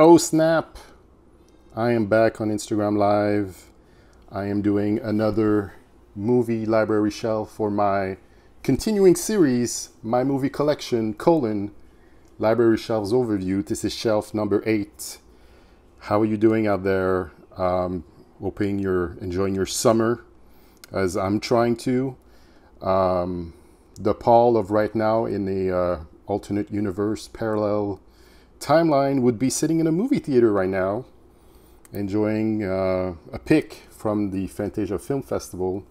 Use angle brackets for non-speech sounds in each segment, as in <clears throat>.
Oh snap! I am back on Instagram Live. I am doing another movie library shelf for my continuing series, my movie collection, colon, library shelves overview. This is shelf number eight. How are you doing out there? Um, hoping you're enjoying your summer as I'm trying to. Um, the Paul of right now in the uh, alternate universe parallel timeline would be sitting in a movie theater right now, enjoying uh, a pick from the Fantasia Film Festival.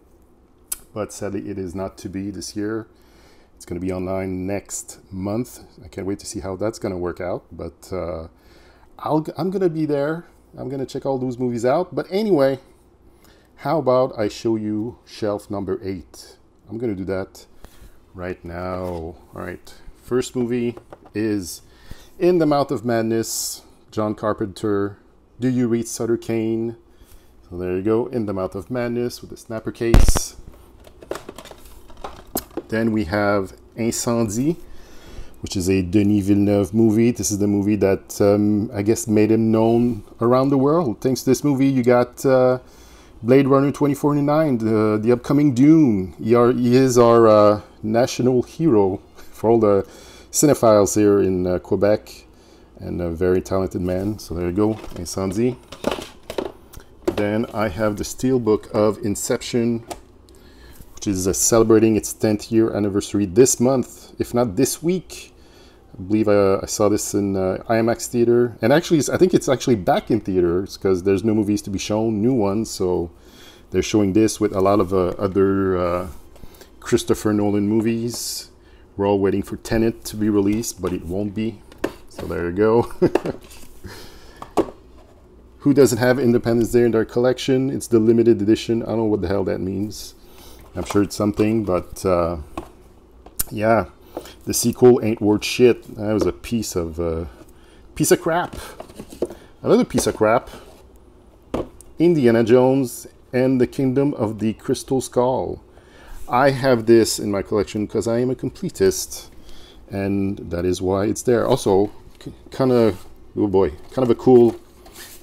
But sadly, it is not to be this year. It's going to be online next month. I can't wait to see how that's going to work out. But uh, I'll, I'm going to be there. I'm going to check all those movies out. But anyway, how about I show you shelf number eight? I'm going to do that right now. All right. First movie is in the Mouth of Madness, John Carpenter. Do you read Sutter Cane? So there you go, In the Mouth of Madness with the snapper case. Then we have Incendies, which is a Denis Villeneuve movie. This is the movie that um, I guess made him known around the world. Thanks to this movie, you got uh, Blade Runner 2049, the, the upcoming Dune. He, are, he is our uh, national hero for all the cinephiles here in uh, Quebec and a very talented man. So there you go, Incendies. Then I have the Steelbook of Inception, which is uh, celebrating its 10th year anniversary this month, if not this week. I believe uh, I saw this in uh, IMAX theater, and actually, I think it's actually back in theaters because there's no movies to be shown, new ones. So they're showing this with a lot of uh, other uh, Christopher Nolan movies. We're all waiting for Tenet to be released, but it won't be. So there you go. <laughs> Who doesn't have Independence Day in their collection? It's the limited edition. I don't know what the hell that means. I'm sure it's something, but uh, yeah, the sequel ain't worth shit. That was a piece of uh, piece of crap. Another piece of crap. Indiana Jones and the Kingdom of the Crystal Skull. I have this in my collection because I am a completist, and that is why it's there. Also, kind of, oh boy, kind of a cool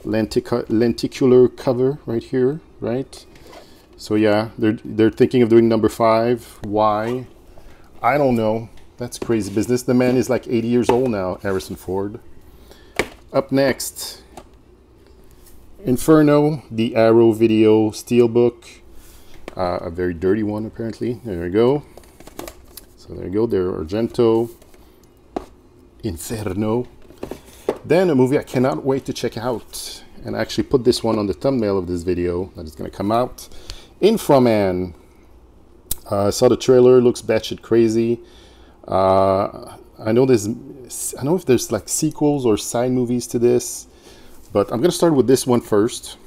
lentic lenticular cover right here, right? So yeah, they're they're thinking of doing number five. Why? I don't know. That's crazy business. The man is like 80 years old now, Harrison Ford. Up next, Inferno, the Arrow Video Steelbook. Uh, a very dirty one, apparently. There we go. So there you go. There, Argento. Inferno. Then a movie I cannot wait to check out. And I actually put this one on the thumbnail of this video that is going to come out. Inframan. Uh, I saw the trailer. Looks batshit crazy. Uh, I know there's, I know if there's like sequels or side movies to this, but I'm gonna start with this one first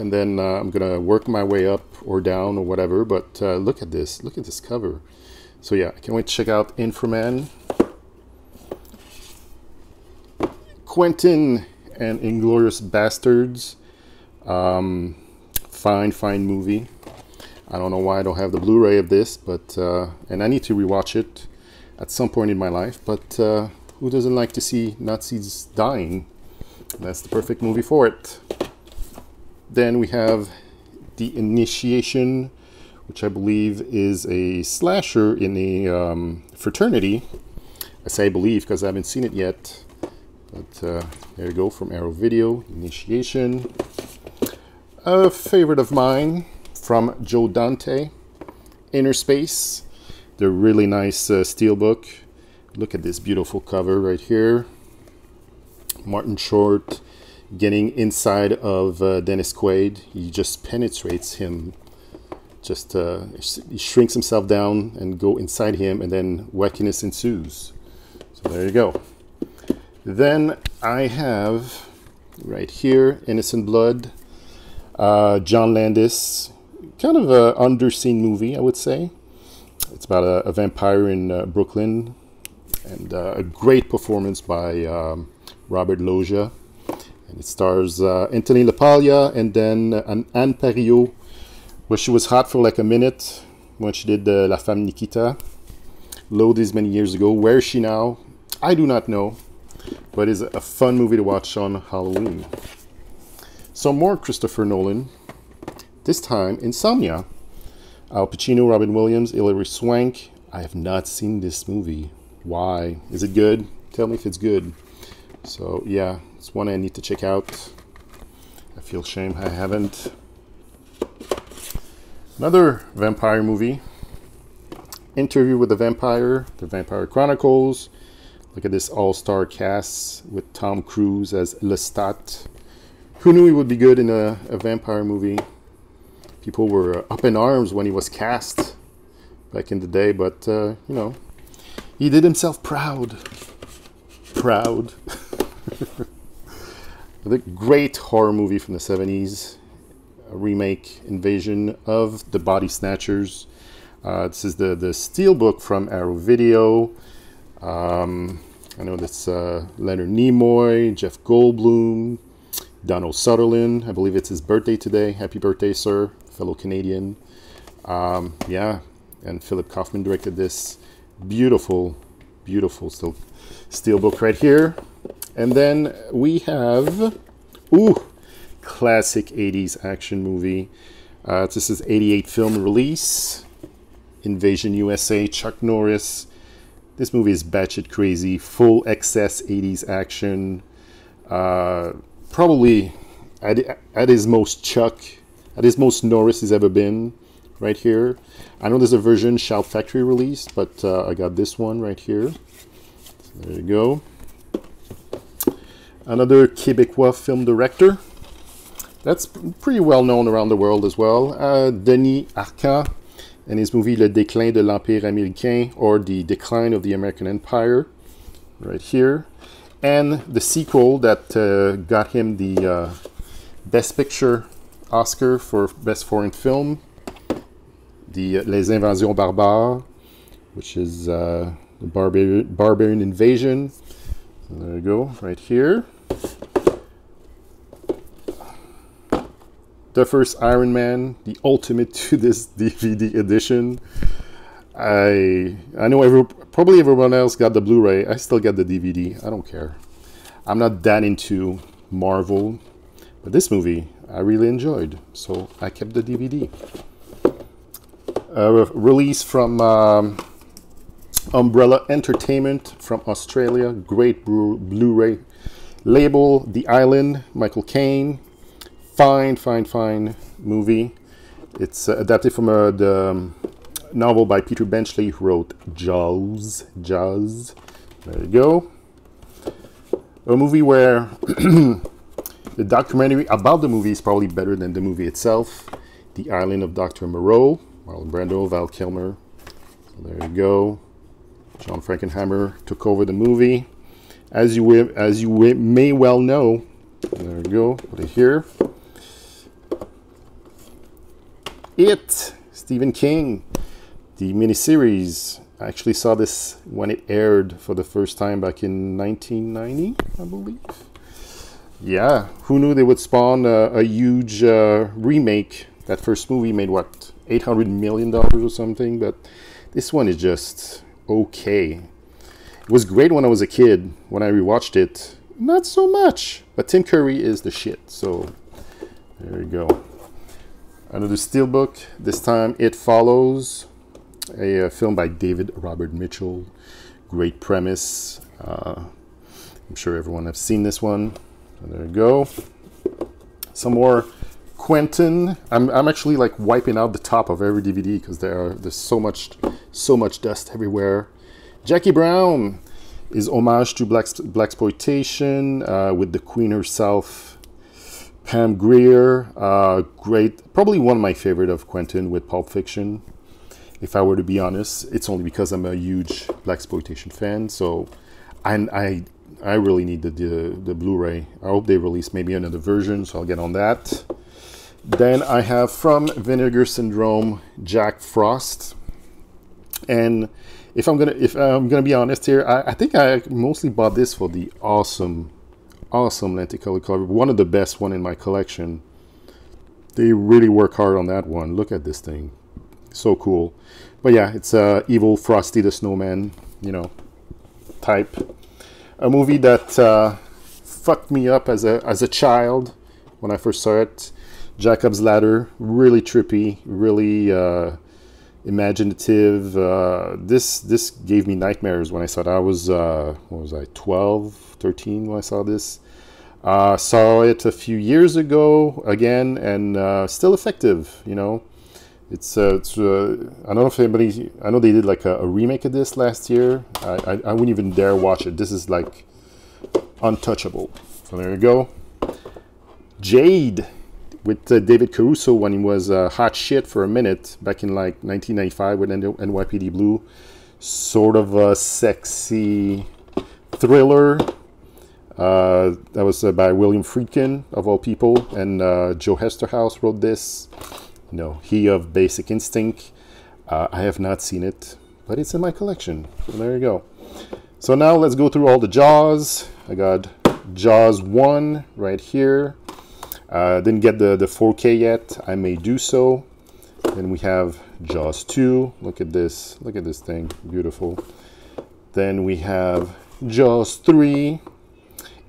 and then uh, I'm gonna work my way up or down or whatever but uh, look at this look at this cover. So yeah can't wait to check out Inframan? Quentin and Inglourious Basterds um, fine fine movie. I don't know why I don't have the Blu-ray of this but uh, and I need to rewatch it at some point in my life but uh, who doesn't like to see Nazis dying? That's the perfect movie for it then we have The Initiation, which I believe is a slasher in a um, fraternity. I say believe because I haven't seen it yet. But uh, there you go from Arrow Video, Initiation. A favorite of mine from Joe Dante, Innerspace. The really nice uh, steelbook. Look at this beautiful cover right here. Martin Short getting inside of uh, Dennis Quaid. He just penetrates him. Just uh, he shrinks himself down and go inside him, and then wackiness ensues. So there you go. Then I have right here Innocent Blood, uh, John Landis, kind of a underseen movie, I would say. It's about a, a vampire in uh, Brooklyn, and uh, a great performance by um, Robert Loggia. And it stars uh, Anthony LaPaglia and then uh, Anne Parillaud, where she was hot for like a minute when she did uh, La Femme Nikita. These many years ago. Where is she now? I do not know. but it's a fun movie to watch on Halloween. Some more Christopher Nolan. This time, Insomnia. Al Pacino, Robin Williams, Hilary Swank. I have not seen this movie. Why? Is it good? Tell me if it's good. So yeah, it's one I need to check out. I feel shame I haven't. Another vampire movie. Interview with the Vampire, The Vampire Chronicles. Look at this all-star cast with Tom Cruise as Lestat. Who knew he would be good in a, a vampire movie? People were up in arms when he was cast back in the day, but uh, you know, he did himself proud. Proud. <laughs> the great horror movie from the 70s, a remake, Invasion of the Body Snatchers. Uh, this is the, the steel book from Arrow Video. Um, I know that's uh, Leonard Nimoy, Jeff Goldblum, Donald Sutherland. I believe it's his birthday today. Happy birthday, sir, fellow Canadian. Um, yeah, and Philip Kaufman directed this. Beautiful, beautiful steel, steel book right here. And then we have, ooh, classic 80s action movie. Uh, this is 88 film release. Invasion USA, Chuck Norris. This movie is batshit crazy, full excess 80s action. Uh, probably at, at his most Chuck, at his most Norris he's ever been, right here. I know there's a version Shout Factory released, but uh, I got this one right here. So there you go. Another Quebecois film director. That's pretty well known around the world as well. Uh, Denys Arcand and his movie Le Déclin de l'Empire américain or The Decline of the American Empire, right here. And the sequel that uh, got him the uh, Best Picture Oscar for Best Foreign Film, the Les Invasions Barbares, which is uh, the barbarian, barbarian invasion. So there you go, right here. The first Iron Man, the ultimate to this <laughs> DVD edition. I I know every, probably everyone else got the Blu-ray. I still got the DVD. I don't care. I'm not that into Marvel, but this movie I really enjoyed, so I kept the DVD. A release from um, Umbrella Entertainment from Australia. Great Blu-ray label. The Island. Michael Caine. Fine, fine, fine movie. It's uh, adapted from uh, the um, novel by Peter Benchley, who wrote Jaws. Jaws. There you go. A movie where <clears throat> the documentary about the movie is probably better than the movie itself. The Island of Dr. Moreau. Marlon Brando, Val Kilmer. So there you go. John Frankenheimer took over the movie. As you as you may well know, there we go. Put it here. It Stephen King, the miniseries. I actually saw this when it aired for the first time back in 1990, I believe. Yeah, who knew they would spawn a, a huge uh, remake? That first movie made what 800 million dollars or something, but this one is just okay. It was great when I was a kid. When I rewatched it, not so much. But Tim Curry is the shit. So there you go. Another steelbook. This time, It Follows, a, a film by David Robert Mitchell. Great premise. Uh, I'm sure everyone has seen this one. So there you go. Some more Quentin. I'm, I'm actually like wiping out the top of every DVD because there are there's so much so much dust everywhere. Jackie Brown is homage to black blaxploitation uh, with the Queen herself, Pam Grier. Uh, great, probably one of my favorite of Quentin with Pulp Fiction. If I were to be honest, it's only because I'm a huge blaxploitation fan. So, I I I really need the, the the Blu-ray. I hope they release maybe another version, so I'll get on that. Then I have from Vinegar Syndrome, Jack Frost. And if I'm gonna if I'm gonna be honest here, I, I think I mostly bought this for the awesome, awesome lenticular cover. One of the best one in my collection. They really work hard on that one. Look at this thing, so cool. But yeah, it's uh, evil Frosty the Snowman, you know, type. a movie that uh, fucked me up as a as a child when I first saw it. Jacob's Ladder, really trippy, really uh, imaginative. Uh, this this gave me nightmares when I saw it. I was uh, what was I 12, 13 when I saw this. Uh, saw it a few years ago again, and uh, still effective. You know, it's uh, it's. Uh, I don't know if anybody. I know they did like a, a remake of this last year. I, I, I wouldn't even dare watch it. This is like untouchable. So there you go. Jade with uh, David Caruso when he was uh, hot shit for a minute back in like 1995 with NYPD Blue. Sort of a sexy thriller uh, that was uh, by William Friedkin, of all people, and uh, Joe Eszterhas wrote this. No, he of Basic Instinct. Uh, I have not seen it, but it's in my collection. So there you go. So now let's go through all the Jaws. I got Jaws 1 right here. Uh, didn't get the, the 4K yet. I may do so. Then we have Jaws 2. Look at this. Look at this thing. Beautiful. Then we have Jaws 3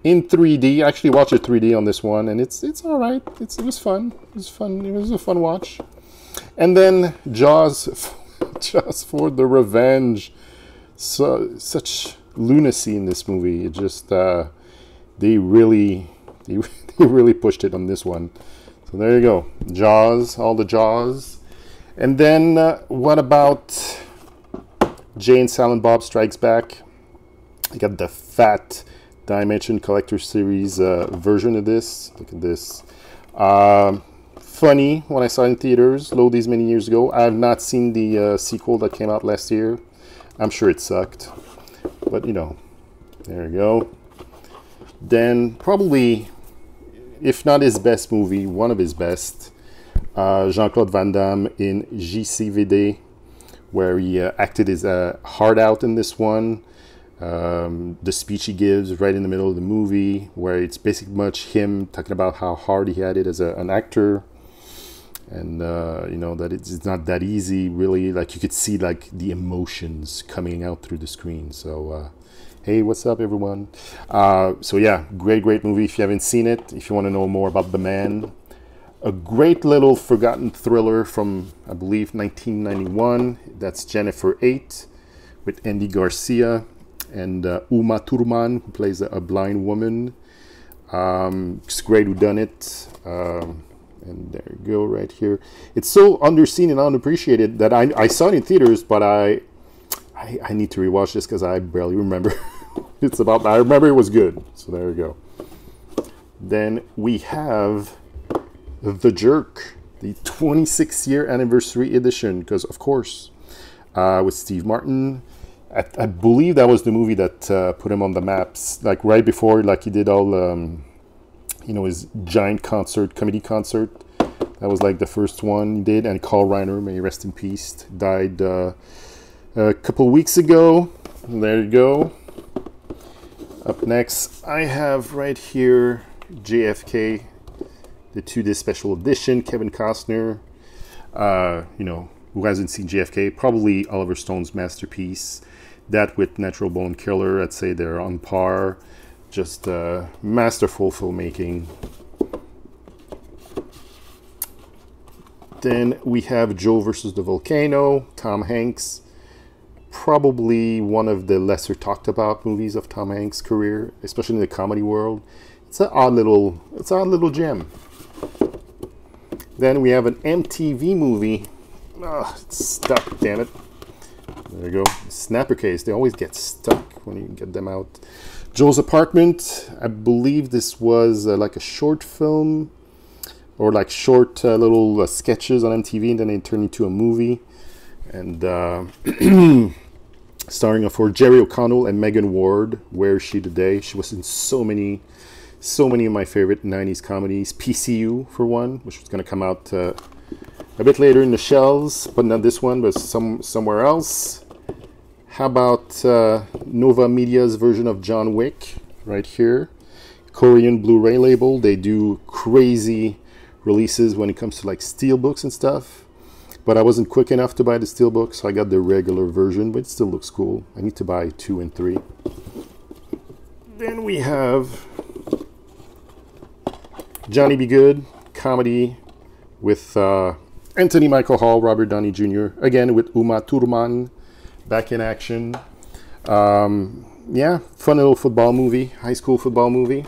in 3D. I actually watched it 3D on this one, and it's it's all right. It's, it was fun. It was fun. It was a fun watch. And then Jaws, <laughs> Jaws for the Revenge. So such lunacy in this movie. It just uh, they really they, <laughs> <laughs> they really pushed it on this one. So there you go, Jaws, all the Jaws. And then uh, what about Jay and Silent Bob Strikes Back? I got the fat Dimension Collector Series uh, version of this. Look at this. Um, funny when I saw it in theaters, lo these many years ago. I have not seen the uh, sequel that came out last year. I'm sure it sucked. But, you know, there you go. Then, probably, if not his best movie, one of his best, uh, Jean-Claude Van Damme in JCVD, where he uh, acted his uh, heart out in this one um, the speech he gives right in the middle of the movie, where it's basically much him talking about how hard he had it as a, an actor, and uh, you know that it's, it's, not that easy, really. Like you could see like the emotions coming out through the screen. So, uh, hey, what's up, everyone? Uh, so yeah, great, great movie. If you haven't seen it, if you want to know more about the man, a great little forgotten thriller from I believe 1991. That's Jennifer Eight with Andy Garcia and uh, Uma Thurman, who plays a, a blind woman. Um, it's great who done it. Um, and there you go, right here. It's so underseen and unappreciated that I, I saw it in theaters, but I I, I need to rewatch this because I barely remember. <laughs> it's about. I remember it was good. So there you go. Then we have The Jerk, the 26 year anniversary edition, because of course, uh, with Steve Martin, I, I, believe that was the movie that uh, put him on the maps. Like right before, like he did all, um, you know, his giant concert, comedy concert. That was like the first one he did. And Carl Reiner, may rest in peace, died uh, a couple weeks ago. There you go. Up next, I have right here JFK, the two-disc special edition. Kevin Costner. Uh, you know, who hasn't seen JFK? Probably Oliver Stone's masterpiece that with Natural Born Killer, I'd say they're on par. Just uh, masterful filmmaking. Then we have Joe versus the Volcano, Tom Hanks. Probably one of the lesser talked about movies of Tom Hanks' career, especially in the comedy world. It's an odd little, it's an odd little gem. Then we have an MTV movie. Oh, it's stuck, damn it. There you go. Snapper case. They always get stuck when you get them out. Joe's apartment. I believe this was uh, like a short film or like short uh, little uh, sketches on MTV, and then it turned into a movie. And <clears throat> starring for Jerry O'Connell and Megan Ward. Where is she today? She was in so many, so many of my favorite '90s comedies. PCU for one, which was going to come out uh, a bit later in the shelves, but not this one, but some somewhere else. How about uh, Nova Media's version of John Wick right here? Korean Blu-ray label. They do crazy releases when it comes to like steelbooks and stuff. But I wasn't quick enough to buy the steelbook, so I got the regular version, but it still looks cool. I need to buy two and three. then we have Johnny Be Good comedy with uh, Anthony Michael Hall, Robert Downey Jr. Again with Uma Thurman back in action. Um, yeah, fun little football movie, high school football movie.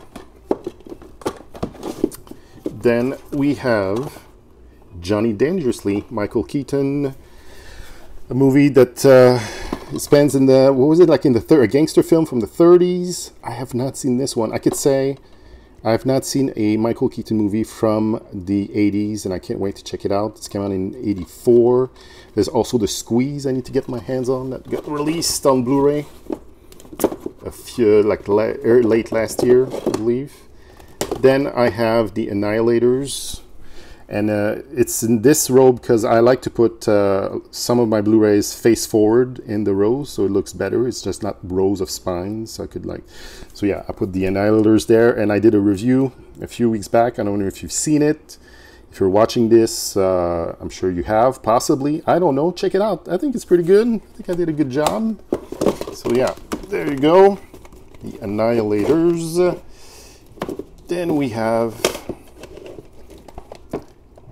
Then we have Johnny Dangerously, Michael Keaton, a movie that uh, spends in the what was it like in the third a gangster film from the 30s. I have not seen this one. I could say I have not seen a Michael Keaton movie from the 80s, and I can't wait to check it out. It's came out in 84. There's also The Squeeze I need to get my hands on that got released on Blu-ray a few like er, late last year, I believe. Then I have The Annihilators, and uh, it's in this row because I like to put uh, some of my Blu-rays face forward in the rows so it looks better. It's just not rows of spines. So I could like, so yeah, I put the Annihilators there, and I did a review a few weeks back. I don't know if you've seen it. If you're watching this, uh, I'm sure you have, possibly. I don't know. Check it out. I think it's pretty good. I think I did a good job. So yeah, there you go. The Annihilators. Then we have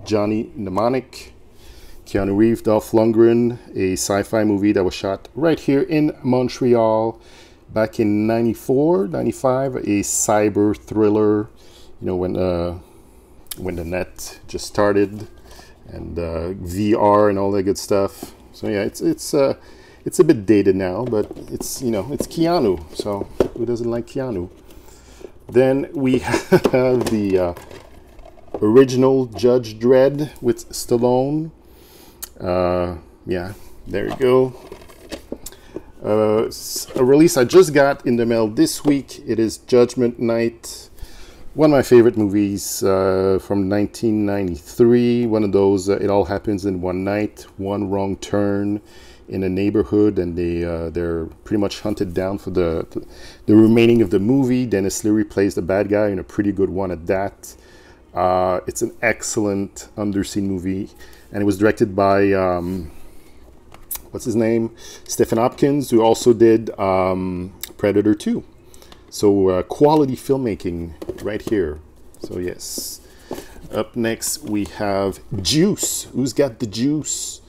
Johnny Mnemonic, Keanu Reeves, Dolph Lundgren, a sci-fi movie that was shot right here in Montreal back in 94, 95, a cyber thriller, you know, when uh, when the net just started and uh, VR and all that good stuff. So yeah, it's it's uh, it's a bit dated now, but it's you know it's Keanu. So who doesn't like Keanu? Then we <laughs> have the uh, original Judge Dredd with Stallone. Uh, yeah, there you go. Uh, a release I just got in the mail this week. It is Judgment Night, one of my favorite movies uh, from 1993. One of those, uh, it all happens in one night, one wrong turn in a neighborhood, and they uh, they're pretty much hunted down for the the remaining of the movie. Denis Leary plays the bad guy, and a pretty good one at that. Uh, it's an excellent underseen movie, and it was directed by um, what's his name, Stephen Hopkins, who also did um, Predator 2. So uh, quality filmmaking right here. So yes. Up next we have Juice. Who's got the juice?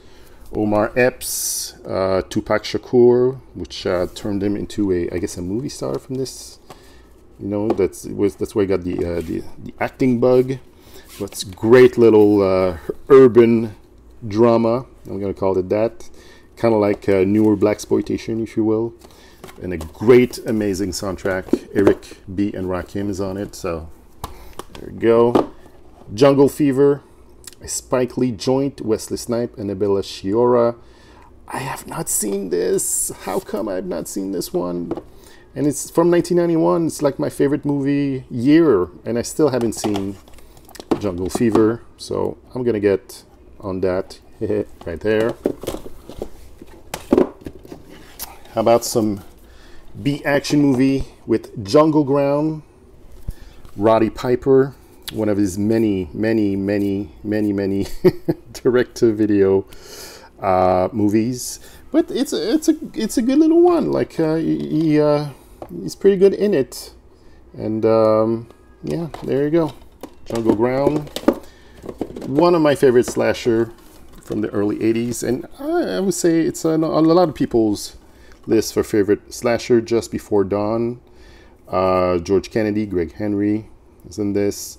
Omar Epps, uh, Tupac Shakur, which uh, turned him into a, I guess, a movie star from this you know, that's was that's where I got the uh, the, the acting bug. What's great little uh, urban drama. I'm gonna call it that. Kind of like uh, newer black exploitation, if you will, and a great, amazing soundtrack. Eric B and Rakim is on it, so there we go. Jungle Fever, a Spike Lee joint, Wesley Snipe, Annabella Sciorra. I have not seen this. How come I have not seen this one? And it's from 1991. It's like my favorite movie year, and I still haven't seen Jungle Fever, so I'm gonna get on that <laughs> right there. How about some B action movie with Jungle Ground? Roddy Piper, one of his many, many, many, many, many <laughs> direct-to-video uh, movies. But it's a, it's a it's a good little one. Like uh, he, uh, he's pretty good in it. And um, yeah, there you go. Jungle Ground. One of my favorite slasher from the early 80s. And I, I would say it's on, a lot of people's list for favorite slasher just before dawn. Uh, George Kennedy, Greg Henry is in this.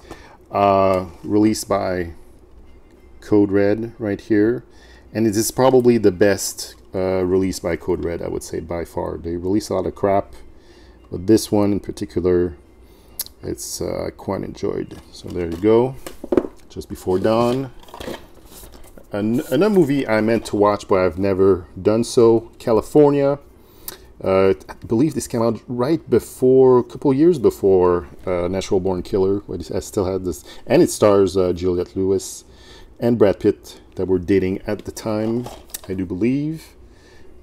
Uh, released by Code Red right here. And it is probably the best uh, release by Code Red, I would say, by far. They release a lot of crap but this one in particular it's uh, quite enjoyed. So there you go. Just before dawn. An another movie I meant to watch but I've never done so Kalifornia. Uh, I believe this came out right before a couple years before uh, Natural Born Killer but I still had this and it stars uh, Juliette Lewis and Brad Pitt that were dating at the time I do believe.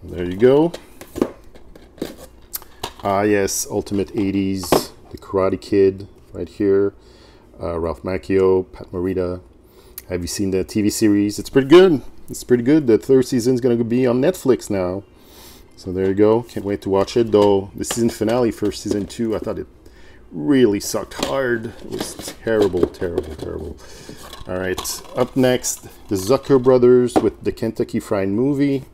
There you go Ah, yes, Ultimate 80s, The Karate Kid, right here. Uh, Ralph Macchio, Pat Morita. Have you seen the TV series? It's pretty good. It's pretty good. The third season is going to be on Netflix now. So there you go. Can't wait to watch it. Though the season finale for season two, I thought it really sucked hard. It was terrible, terrible, terrible. All right, up next, the Zucker brothers with the Kentucky Fried Movie.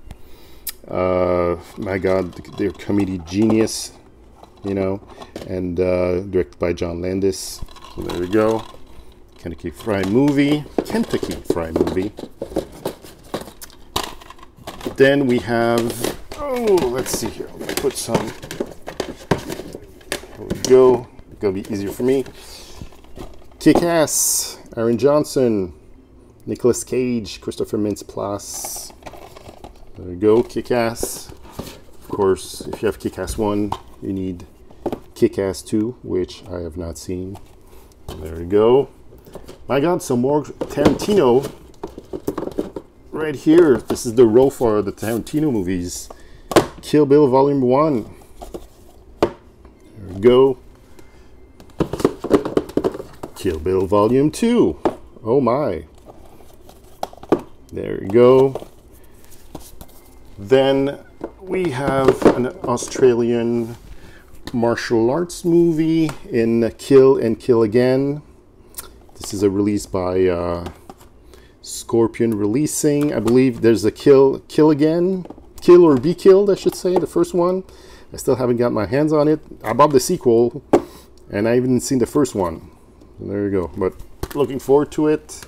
Uh, my God, they're comedy genius, you know, and uh, directed by John Landis. So there we go. Kentucky Fried Movie. Kentucky Fried Movie. Then we have, oh, let's see here. Let me put some. There we go. Gonna be easier for me. Kick Ass, Aaron Johnson, Nicolas Cage, Christopher Mintz-Plasse. There we go, Kick Ass. Of course, if you have Kick Ass 1, you need Kick Ass 2, which I have not seen. There we go. My god, some more Tarantino right here. This is the row for the Tarantino movies. Kill Bill Volume 1. There we go. Kill Bill Volume 2. Oh my. There you go. Then we have an Australian martial arts movie in Kill and Kill Again. This is a release by uh, Scorpion Releasing. I believe there's a Kill Kill Again, Kill or Be Killed, I should say, the first one. I still haven't got my hands on it. I bought the sequel, and I haven't seen the first one. there you go. But looking forward to it.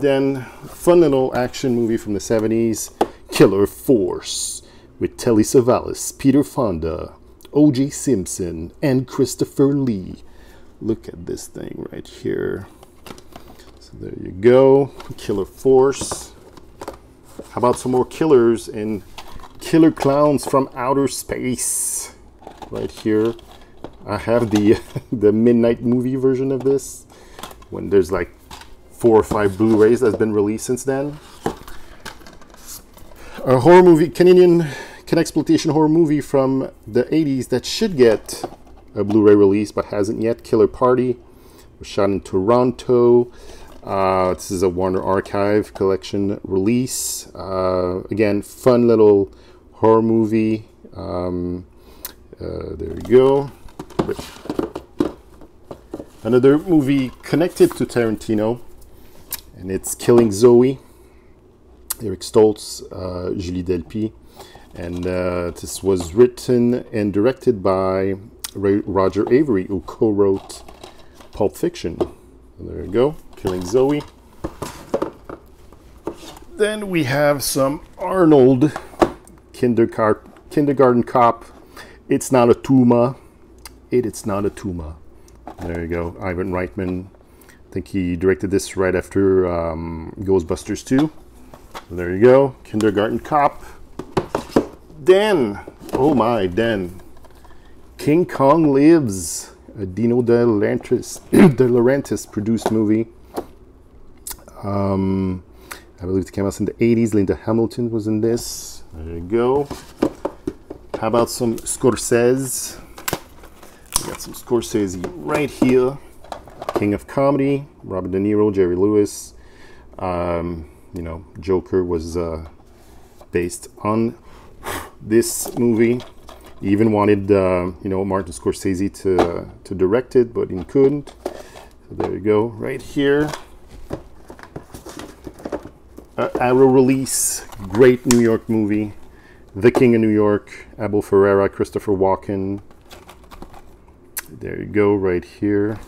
Then, fun little action movie from the 70s, Killer Force, with Telly Savalas, Peter Fonda, O.J. Simpson, and Christopher Lee. Look at this thing right here. So there you go, Killer Force. How about some more killers and Killer Clowns from Outer Space? Right here. I have the <laughs> the midnight movie version of this when there's like four or five Blu-rays that's been released since then. A horror movie, Canadian Can exploitation horror movie from the 80s that should get a Blu-ray release but hasn't yet. Killer Party was shot in Toronto. Uh, this is a Warner Archive collection release. Uh, again, fun little horror movie. Um, uh, there we go. Another movie connected to Tarantino, and it's Killing Zoe. Eric Stoltz, uh, Julie Delpy, and uh, this was written and directed by Ray, Roger Avary, who co-wrote Pulp Fiction. And there you go, Killing Zoe. Then we have some Arnold, kindergarten, kindergarten Cop. It's not a Tuma. It, it's not a Tuma. There you go, Ivan Reitman. I think he directed this right after um, Ghostbusters 2. There you go, Kindergarten Cop. Den, oh my, Den. King Kong Lives, a Dino De Laurentiis, <clears throat> De Laurentiis produced movie. Um, I believe it came out in the 80s. Linda Hamilton was in this. There you go. How about some Scorsese? We got some Scorsese right here. King of Comedy, Robert De Niro, Jerry Lewis. Um, you know, Joker was uh, based on this movie. He even wanted, uh, you know, Martin Scorsese to to direct it, but he couldn't. So there you go, right here. Uh, Arrow release, great New York movie. The King of New York, Abel Ferrara, Christopher Walken. There you go, right here.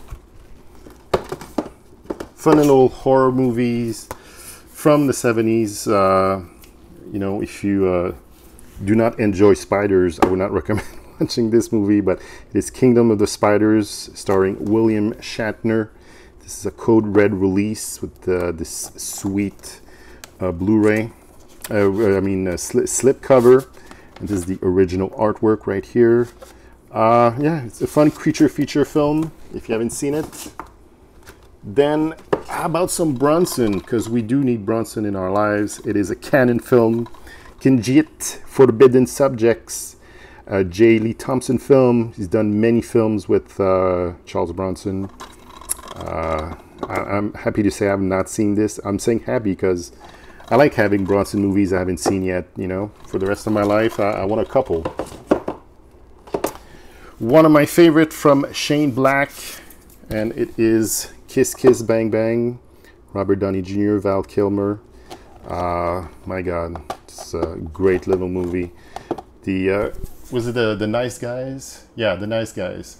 Fun little horror movies from the 70s. Uh, you know, if you uh, do not enjoy spiders, I would not <laughs> recommend watching this movie, but it is Kingdom of the Spiders, starring William Shatner. This is a code red release with uh, this sweet uh, Blu-ray. Uh, I mean, sli slip cover, and this is the original artwork right here. Uh, yeah, it's a fun creature feature film if you haven't seen it. Then, how about some Bronson? Because we do need Bronson in our lives. It is a Cannon film. Kinjite, Forbidden Subjects, a J. Lee Thompson film. He's done many films with uh, Charles Bronson. Uh, I, am happy to say I've not seen this. I'm saying happy because I like having Bronson movies I haven't seen yet. You know, for the rest of my life, I, I want a couple. One of my favorite from Shane Black, and it is Kiss Kiss Bang Bang. Robert Downey Jr., Val Kilmer. Uh, my God, it's a great little movie. The uh, was it the the Nice Guys? Yeah, the Nice Guys.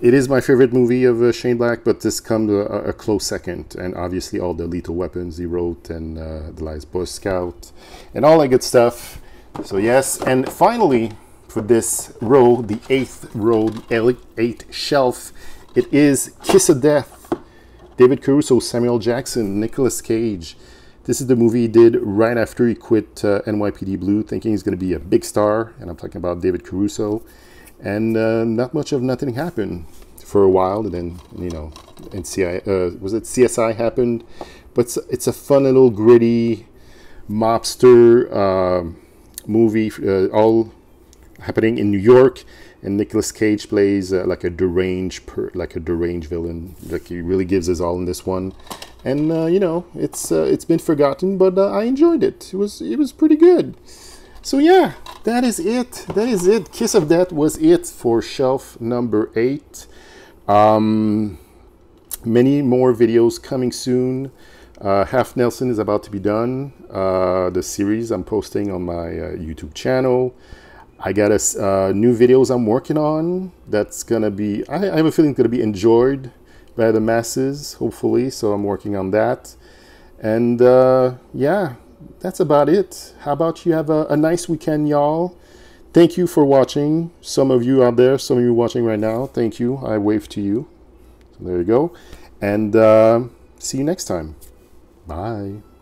It is my favorite movie of uh, Shane Black, but this comes a, a, close second. And obviously, all the Lethal Weapons he wrote, and uh, The Last Boy Scout, and all that good stuff. So yes, and finally, for this row, the eighth row, the eighth shelf, it is Kiss of Death. David Caruso, Samuel Jackson, Nicolas Cage. This is the movie he did right after he quit uh, NYPD Blue, thinking he's going to be a big star. And I'm talking about David Caruso. And uh, not much of nothing happened for a while. And then, you know, NCI, uh, was it CSI happened? But it's, it's a fun little gritty mobster uh, movie, uh, all happening in New York and Nicolas Cage plays uh, like a deranged, per, like a deranged villain. Like he really gives his all in this one, and uh, you know it's uh, it's been forgotten, but uh, I enjoyed it. It was it was pretty good. So yeah, that is it. That is it. Kiss of Death was it for shelf number eight. Um, many more videos coming soon. Uh, Half Nelson is about to be done. Uh, the series I'm posting on my YouTube channel. I got a uh, new videos I'm working on that's gonna be I, I have a feeling it's gonna be enjoyed by the masses hopefully so I'm working on that. And uh, yeah that's about it. How about you have a, a nice weekend y'all? Thank you for watching. Some of you out there some of you watching right now thank you. I wave to you. So there you go. And uh, see you next time. Bye